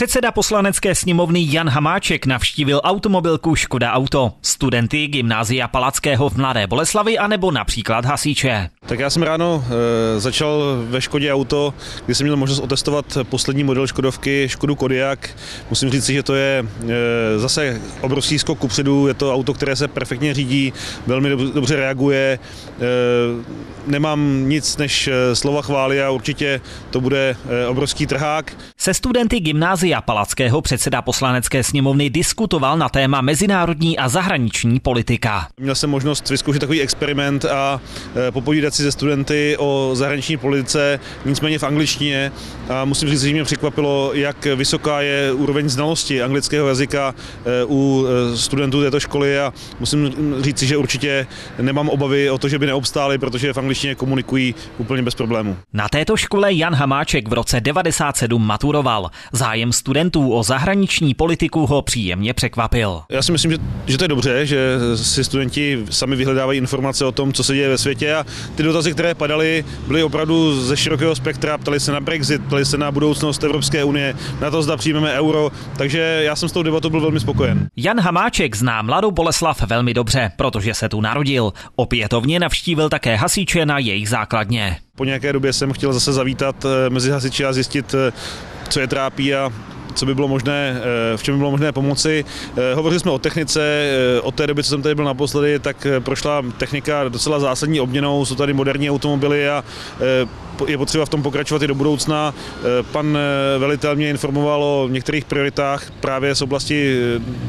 Předseda poslanecké sněmovny Jan Hamáček navštívil automobilku Škoda Auto, studenty gymnázia Palackého v Mladé Boleslavi anebo například hasiče. Tak já jsem ráno e, začal ve Škodě Auto, kdy jsem měl možnost otestovat poslední model Škodovky, Škodu Kodiaq. Musím říct, že to je e, zase obrovský skok kupředu, je to auto, které se perfektně řídí, velmi dobře reaguje. E, nemám nic než slova chvály a určitě to bude obrovský trhák. Se studenty gymnázia Palackého předseda poslanecké sněmovny diskutoval na téma mezinárodní a zahraniční politika. Měl jsem možnost vyzkoušet takový experiment a popovídat si si se studenty o zahraniční politice, nicméně v angličtině. A musím říct, že mě překvapilo, jak vysoká je úroveň znalosti anglického jazyka eh, u eh, studentů této školy a musím říct, že určitě nemám obavy o to, že by neobstáli, protože v angličtině komunikují úplně bez problému. Na této škole Jan Hamáček v roce 97 maturoval. Zájem studentů o zahraniční politiku ho příjemně překvapil. Já si myslím, že, že to je dobře, že si studenti sami vyhledávají informace o tom, co se děje ve světě a ty dotazy, které padaly, byly opravdu ze širokého spektra. Ptali se na Brexit, ptali se na budoucnost Evropské unie, na to, zda přijmeme euro, takže já jsem s tou debatou byl velmi spokojen. Jan Hamáček zná mladou Boleslav velmi dobře, protože se tu narodil. Opětovně navštívil také hasiče na jejich základně. Po nějaké době jsem chtěl zase zavítat eh, mezi hasiči a zjistit, eh, co je trápí a co by bylo možné, eh, v čem by bylo možné pomoci. Eh, hovořili jsme o technice, eh, od té doby, co jsem tady byl naposledy, tak prošla technika docela zásadní obměnou, jsou tady moderní automobily a je potřeba v tom pokračovat i do budoucna. Pan velitel mě informoval o některých prioritách právě z oblasti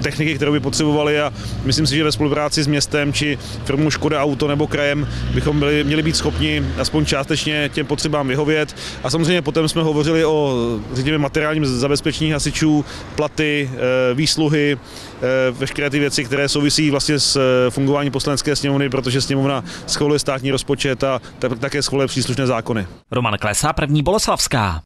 techniky, kterou by potřebovali a myslím si, že ve spolupráci s městem či firmou Škoda Auto nebo krajem bychom byli, měli být schopni aspoň částečně těm potřebám vyhovět. A samozřejmě potom jsme hovořili o řekněme, materiálním zabezpečení hasičů, platy, eh, výsluhy, eh, veškeré ty věci, které souvisí vlastně s eh, fungováním poslanecké sněmovny, protože sněmovna schvaluje státní rozpočet a také schvaluje příslušné zákony. Roman Klesa, první Boleslavská.